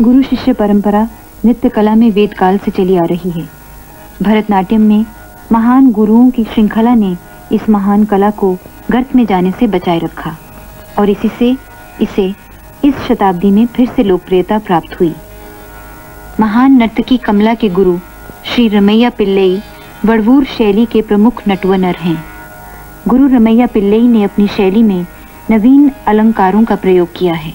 गुरु शिष्य परंपरा नृत्य कला में वेद काल से चली आ रही है। भरतनाट्यम में महान गुरुओं की श्रृंखला ने इस महान कला को गर्त में जाने से बचाए रखा और इसी से इसे इस शताब्दी में फिर से लोकप्रियता प्राप्त हुई। महान नर्तकी कमला के गुरु श्री रमैया पिल्लई वड़वूर शैली के प्रमुख नटवनर हैं। गुरु रमैया पिल्लई ने अपनी शैली में नवीन अलंकारों का प्रयोग किया है।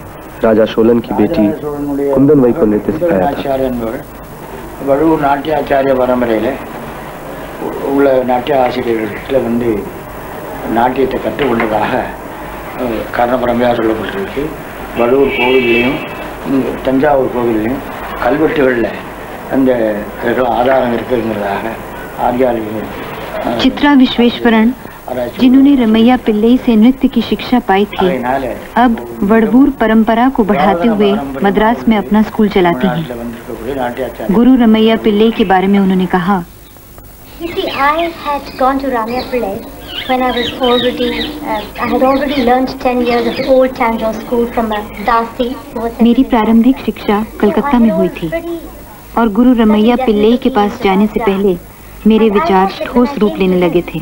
राजा शोलन की बेटी ராஜராஜ சோழனுடைய कुंदन वई को नृत्य सिखाया था ஆச்சாரிய என்பவர் வழுவூர் நாட்டியாச்சாரிய பரம்பரையில் உள்ள நாட்டிய ஆசிரியர்களிடத்தில் வந்து நாட்டியத்தை கற்றுக்கொண்டதாக அஹ், கர்ண பரம்பரையாக சொல்லப்பட்டிருக்கு வழுவூர் கோவில்லையும் இங்க தஞ்சாவூர் கோவில்லையும் கல்வெட்டுகளில் அந்த இதுக்கெல்லாம் ஆதாரம் இருக்குங்கிறதாக ஆர்கியாலஜி चित्रा विश्वेश्वरण ஆராய்ச்சி जिन्होंने रमैया पिल्लई से नृत्य की शिक्षा पाई थी अब वड़बूर परंपरा को बढ़ाते हुए मद्रास में अपना स्कूल चलाती हैं। गुरु रमैया पिल्लई के बारे में उन्होंने कहा मेरी प्रारंभिक शिक्षा कलकत्ता में हुई थी और गुरु रमैया पिल्लई के पास जाने से पहले मेरे विचार ठोस रूप लेने लगे थे।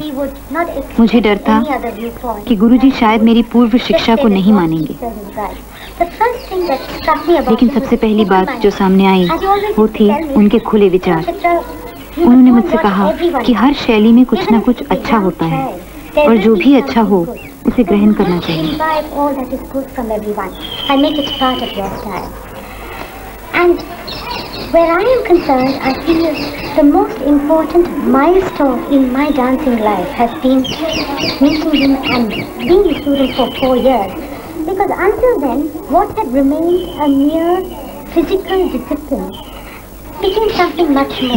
मुझे डर था कि गुरुजी शायद मेरी पूर्व शिक्षा को नहीं मानेंगे। लेकिन सबसे पहली बात जो सामने आई, वो थी उनके खुले विचार। उन्होंने मुझसे कहा कि हर शैली में कुछ ना कुछ अच्छा होता है, और जो भी अच्छा हो उसे ग्रहण करना चाहिए। Where I am concerned, I feel the most important milestone in my dancing life has been meeting him and being a student for four years. Because until then, what had remained a mere physical discipline.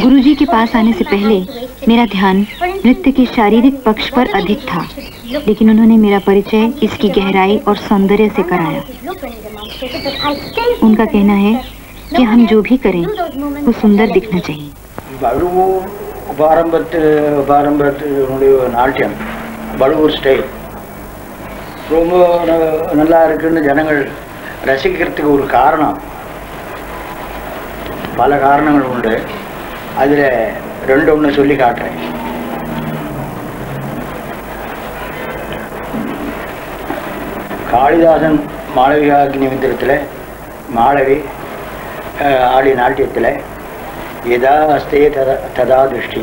गुरुजी के पास आने से पहले मेरा ध्यान नृत्य के शारीरिक पक्ष पर अधिक था लेकिन उन्होंने मेरा परिचय इसकी गहराई और सौंदर्य से कराया उनका कहना है कि हम जो भी करें वो सुंदर दिखना चाहिए வழுவூர் பாரம்பத்து பாரம்பரியத்தினுடைய ஒரு நாட்டியம் வழுவூர் ஸ்டைல் ரொம்ப ந- நல்லா இருக்குன்னு ஜனங்கள் ரசிக்கிறதுக்கு ஒரு காரணம் பல காரணங்கள் உண்டு அதில் ரெண்டு ஒன்று சொல்லி காட்டுறேன் காளிதாசன் மாளவிகாக்னி மந்திரத்தில் மாளவி அஹ், ஆடிய நாட்டியத்தில் எதா அஸ்தே ததா ததா திருஷ்டி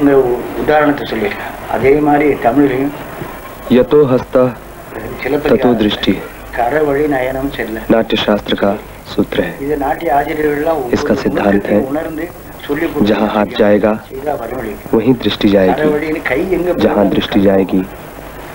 இந்த உ- உதாரணத்தை சொல்லியிருக்கேன் அதே மாதிரி தமிழ்லையும் यतो हस्ता ततो दृष्टि கரை வழி நயனம் செல்ல नाट्य शास्त्र का सूत्र है இது நாட்டிய ஆசிரியர்கள்லாம் इसका सिद्धांत है உணர்ந்து சொல்லி जहाँ हाथ जाएगा செய்தா வரவழி वहीं दृष्टि கரை जाएगी வழின்னு கை எங்க जहाँ दृष्टि जाएगी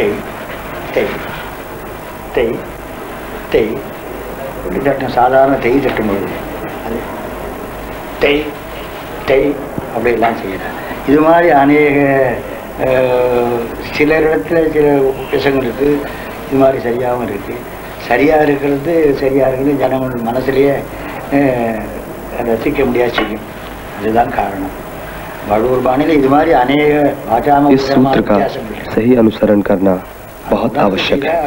தேய் தேய் தேய் தேய் ஒன்று தட்டும் சாதாரண தேய் தட்டும் பொழுது அது டெய் டெய் அப்படிலாம் செய்யலாம் இது மாதிரி அநேக சில இடத்துல சில விஷயங்கள் இருக்குது இது மாதிரி சரியாகவும் இருக்குது சரியாக இருக்கிறது சரியாக இருக்குது ஜனங்கள் மனசுலேயே ரசிக்க முடியாது செய்யும். அதுதான் காரணம். इस सूत्र का सही अनुसरण करना बहुत आवश्यक है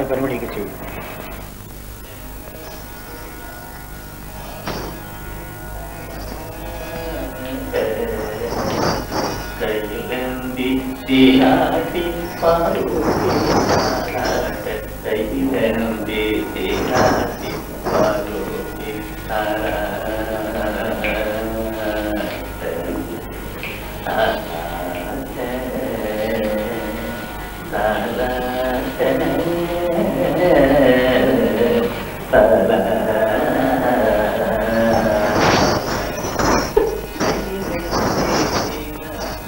Thank you.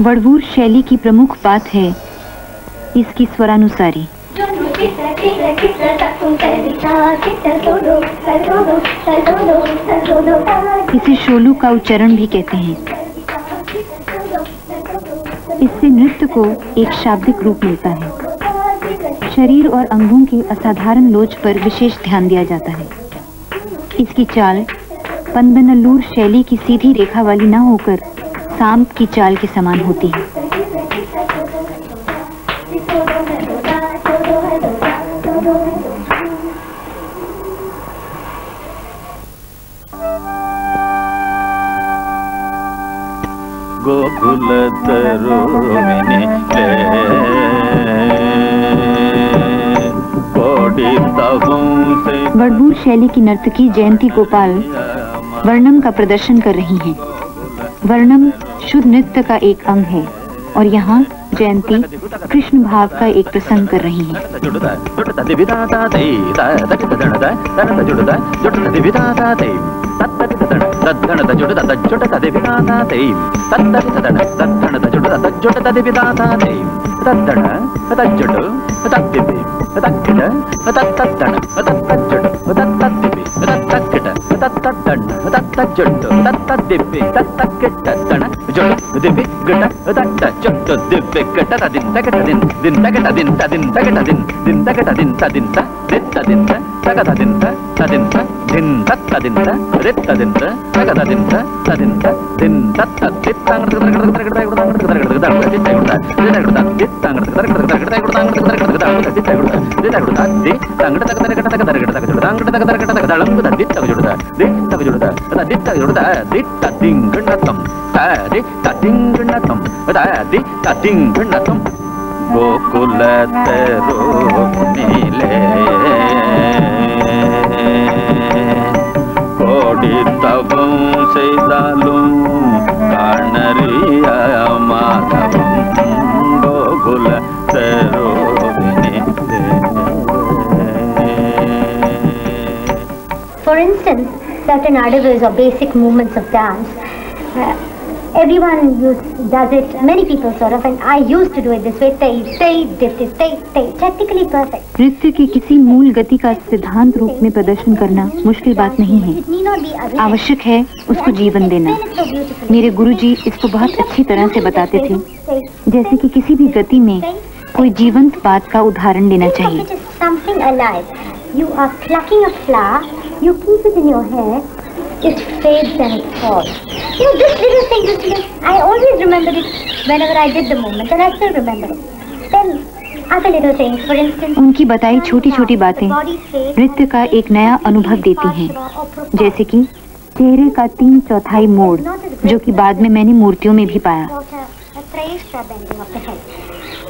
बड़वूर शैली की प्रमुख बात है इसकी स्वरानुसारी। इसे शोलू का उच्चारण भी कहते हैं। इससे नृत्य को एक शाब्दिक रूप मिलता है। शरीर और अंगों की असाधारण लोच पर विशेष ध्यान दिया जाता है। इसकी चाल पंदनलूर शैली की सीधी रेखा वाली ना होकर सांप की चाल के समान होती है। गोकुल तरो वड़बूर शैली की नर्तकी जयंती गोपाल वर्णम का प्रदर्शन कर रही हैं। वर्णम शुद्ध नृत्य का एक अंग है और यहाँ जयंती कृष्ण भाव का एक प्रसंग कर रही हैं। தத்தன தஜுட தஜுட ததவிதாதா தெய்ம் தத்தன ததன தத்தன தஜுட தஜுட ததவிதாதா தெய்ம் தத்தன தஜுட தத்திபி தக்கிட தத்தத்தன தத்தஜுட தத்தத்திபி தத்தக்கிட தத்தத்தன தத்தஜுட தத்ததிபி தத்தக்கிட தன ஜுட திபி கிட தட்ட ஜுட திபி கிட ததின் தகடதின் தின் தகடதின் ததின் தகடதின் தின் തിന്ത തതിന്ത രത്തതിന്ത തകതതിന്ത തതിന്ത തിന്ത തത്തിത്താങ്ങടത്ത് കിടക്കുന്ന കിടക്കുന്ന கோடி தவம் செய்தாலும் காணறிய மாதவம் Gokula தரோவினே For instance, certain adavas or basic movements of dance, uh, everyone use, does it, many people sort of, and I used to do it this way, tay, dip, dip, tay, tay, technically perfect. नृत्य की किसी मूल गति का सिद्धांत रूप में प्रदर्शन करना मुश्किल बात नहीं है. आवश्यक है उसको जीवन देना. मेरे गुरुजी इसको बहुत अच्छी तरह से बताते थे जैसे कि किसी भी गति में कोई जीवंत बात का उदाहरण लेना चाहिए. You are plucking a flower, you keep it in your hair, it fades and it falls. You know, this little thing, this little, I always remember it whenever I did the movement, and I still remember it. Then, other little things, for instance, उनकी बताई छोटी छोटी बातें नृत्य का एक नया अनुभव देती हैं जैसे कि चेहरे का तीन चौथाई मोड़ जो कि बाद में मैंने मूर्तियों में भी पाया.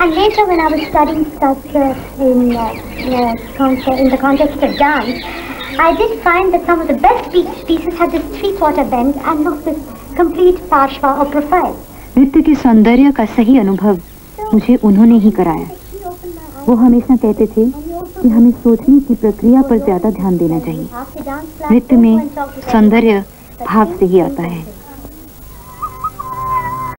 And later when I was studying sculpture in, uh, uh, in the context of dance, I did find that some of the best piece- pieces had this three-quarter bend and not this complete parshva or profile. नृत्य के सौंदर्य का सही अनुभव मुझे उन्होंने ही कराया वो हमेशा कहते थे कि हमें सोचने की प्रक्रिया पर ज़्यादा ध्यान देना चाहिए नृत्य में सौंदर्य भाव से ही आता है